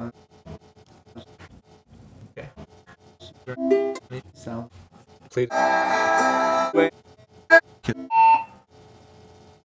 Okay. South. Please. Wait.